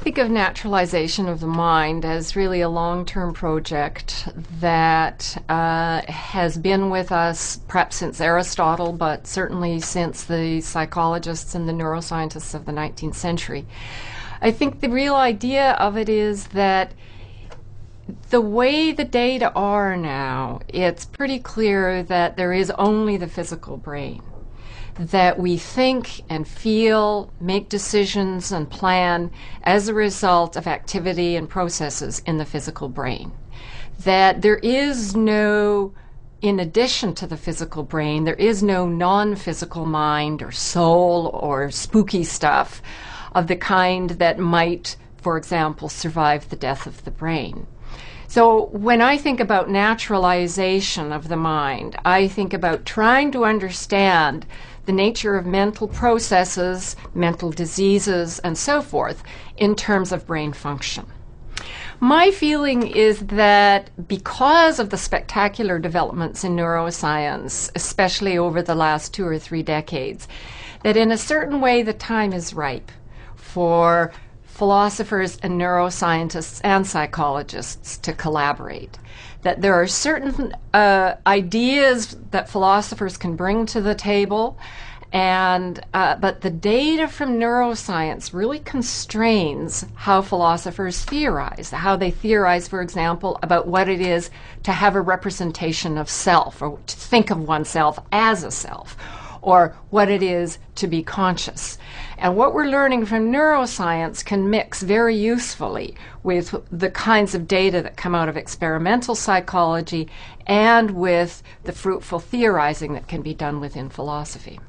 think of naturalization of the mind as really a long term project that uh, has been with us perhaps since Aristotle, but certainly since the psychologists and the neuroscientists of the 19th century. I think the real idea of it is that the way the data are now, it's pretty clear that there is only the physical brain that we think and feel, make decisions, and plan as a result of activity and processes in the physical brain. That there is no, in addition to the physical brain, there is no non physical mind or soul or spooky stuff of the kind that might, for example, survive the death of the brain. So when I think about naturalization of the mind, I think about trying to understand the nature of mental processes, mental diseases, and so forth in terms of brain function. My feeling is that because of the spectacular developments in neuroscience, especially over the last two or three decades, that in a certain way the time is ripe for philosophers and neuroscientists and psychologists to collaborate. That there are certain uh, ideas that philosophers can bring to the table and uh, but the data from neuroscience really constrains how philosophers theorize how they theorize for example about what it is to have a representation of self or to think of oneself as a self or what it is to be conscious. And what we're learning from neuroscience can mix very usefully with the kinds of data that come out of experimental psychology and with the fruitful theorizing that can be done within philosophy.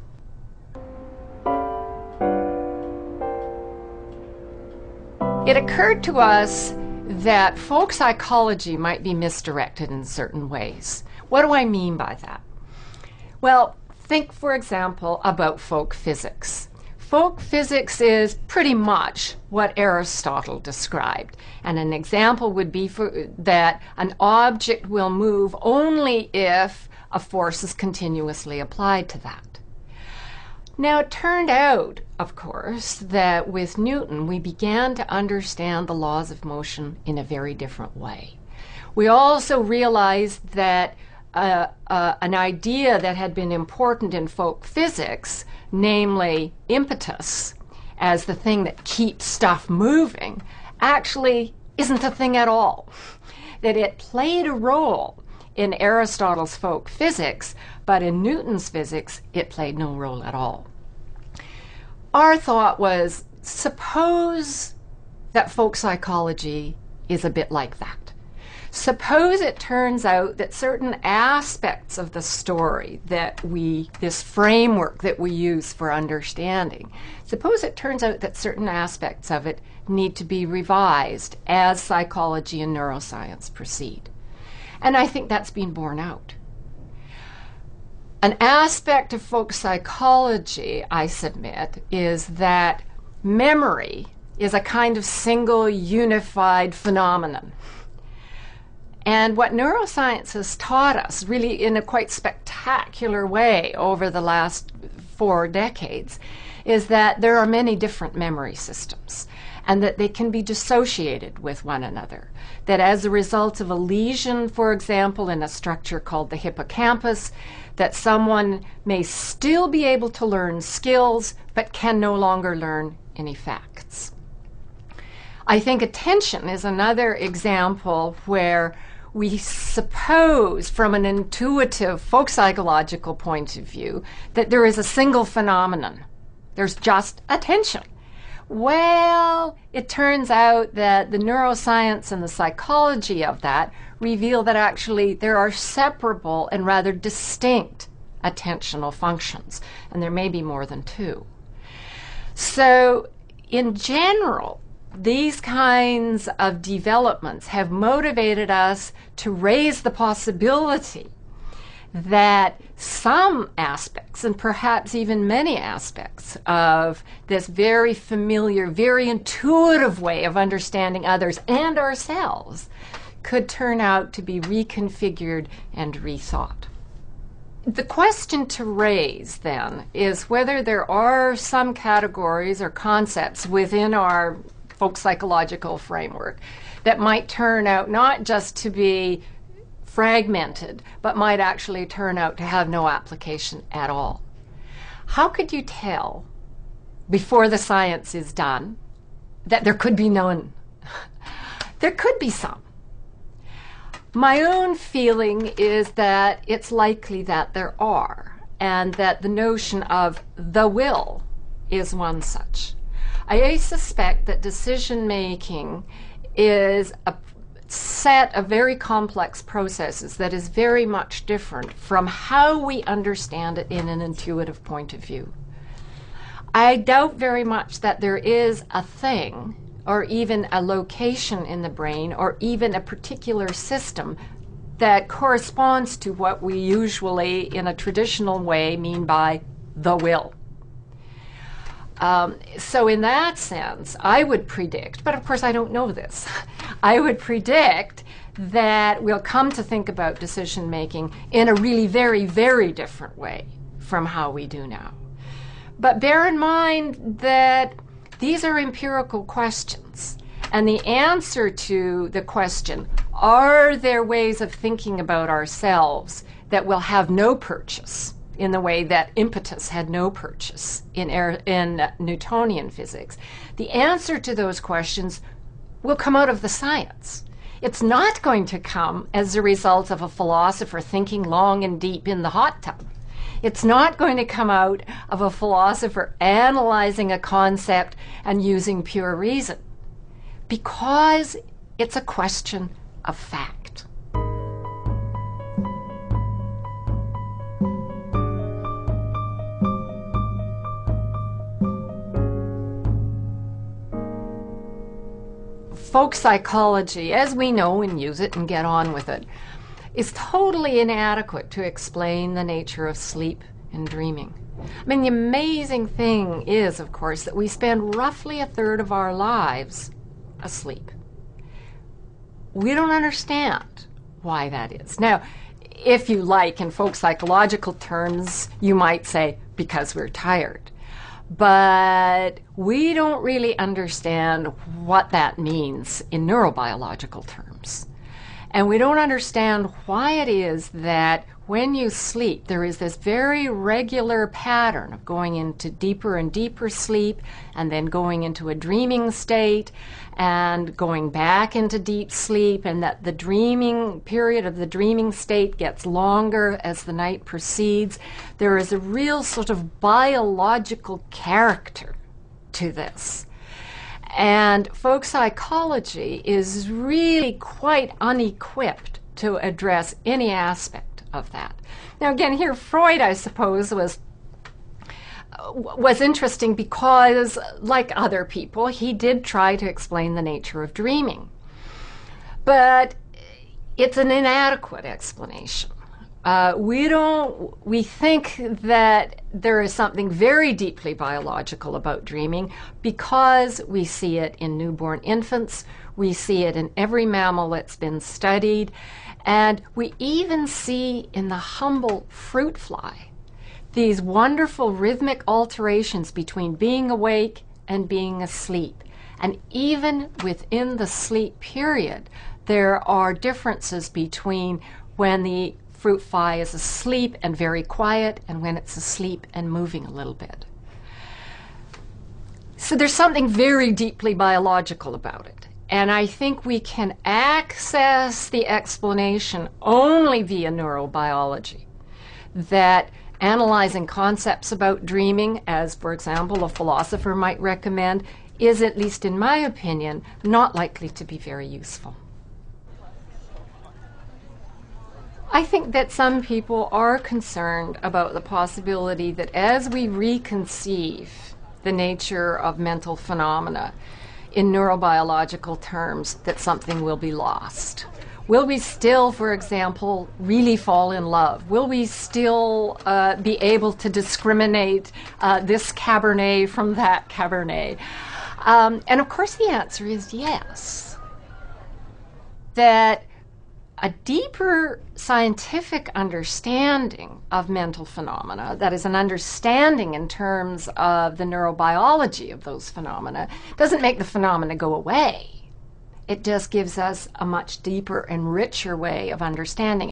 It occurred to us that folk psychology might be misdirected in certain ways. What do I mean by that? Well, Think, for example, about folk physics. Folk physics is pretty much what Aristotle described. And an example would be for, that an object will move only if a force is continuously applied to that. Now, it turned out, of course, that with Newton we began to understand the laws of motion in a very different way. We also realized that an idea that had been important in folk physics, namely impetus, as the thing that keeps stuff moving, actually isn't a thing at all. That it played a role in Aristotle's folk physics, but in Newton's physics, it played no role at all. Our thought was suppose that folk psychology is a bit like that. Suppose it turns out that certain aspects of the story that we, this framework that we use for understanding, suppose it turns out that certain aspects of it need to be revised as psychology and neuroscience proceed. And I think that's been borne out. An aspect of folk psychology, I submit, is that memory is a kind of single unified phenomenon. And what neuroscience has taught us, really in a quite spectacular way over the last four decades, is that there are many different memory systems and that they can be dissociated with one another. That as a result of a lesion, for example, in a structure called the hippocampus, that someone may still be able to learn skills but can no longer learn any facts. I think attention is another example where we suppose, from an intuitive folk psychological point of view, that there is a single phenomenon. There's just attention. Well, it turns out that the neuroscience and the psychology of that reveal that actually there are separable and rather distinct attentional functions, and there may be more than two. So, in general, these kinds of developments have motivated us to raise the possibility that some aspects, and perhaps even many aspects, of this very familiar, very intuitive way of understanding others and ourselves could turn out to be reconfigured and rethought. The question to raise then is whether there are some categories or concepts within our folk psychological framework that might turn out not just to be fragmented, but might actually turn out to have no application at all. How could you tell before the science is done that there could be none? there could be some. My own feeling is that it's likely that there are, and that the notion of the will is one such. I suspect that decision making is a set of very complex processes that is very much different from how we understand it in an intuitive point of view. I doubt very much that there is a thing or even a location in the brain or even a particular system that corresponds to what we usually, in a traditional way, mean by the will. Um, so, in that sense, I would predict, but of course I don't know this, I would predict that we'll come to think about decision making in a really very, very different way from how we do now. But bear in mind that these are empirical questions. And the answer to the question, are there ways of thinking about ourselves that will have no purchase? In the way that impetus had no purchase in, in Newtonian physics? The answer to those questions will come out of the science. It's not going to come as a result of a philosopher thinking long and deep in the hot tub. It's not going to come out of a philosopher analyzing a concept and using pure reason because it's a question of fact. Folk psychology, as we know and use it and get on with it, is totally inadequate to explain the nature of sleep and dreaming. I mean, the amazing thing is, of course, that we spend roughly a third of our lives asleep. We don't understand why that is. Now, if you like, in folk psychological terms, you might say because we're tired but we don't really understand what that means in neurobiological terms. And we don't understand why it is that when you sleep, there is this very regular pattern of going into deeper and deeper sleep and then going into a dreaming state and going back into deep sleep, and that the dreaming period of the dreaming state gets longer as the night proceeds. There is a real sort of biological character to this. And folk psychology is really quite unequipped to address any aspect of that. Now, again, here Freud, I suppose, was was interesting because, like other people, he did try to explain the nature of dreaming. But it's an inadequate explanation. Uh, we don't, we think that there is something very deeply biological about dreaming because we see it in newborn infants, we see it in every mammal that's been studied, and we even see in the humble fruit fly these wonderful rhythmic alterations between being awake and being asleep. And even within the sleep period, there are differences between when the fruit fly is asleep and very quiet and when it's asleep and moving a little bit. So there's something very deeply biological about it. And I think we can access the explanation only via neurobiology. That analyzing concepts about dreaming, as for example a philosopher might recommend, is, at least in my opinion, not likely to be very useful. I think that some people are concerned about the possibility that as we reconceive the nature of mental phenomena in neurobiological terms, that something will be lost. Will we still, for example, really fall in love? Will we still uh, be able to discriminate uh, this Cabernet from that Cabernet? Um, and of course, the answer is yes. That a deeper scientific understanding of mental phenomena, that is, an understanding in terms of the neurobiology of those phenomena, doesn't make the phenomena go away. It just gives us a much deeper and richer way of understanding.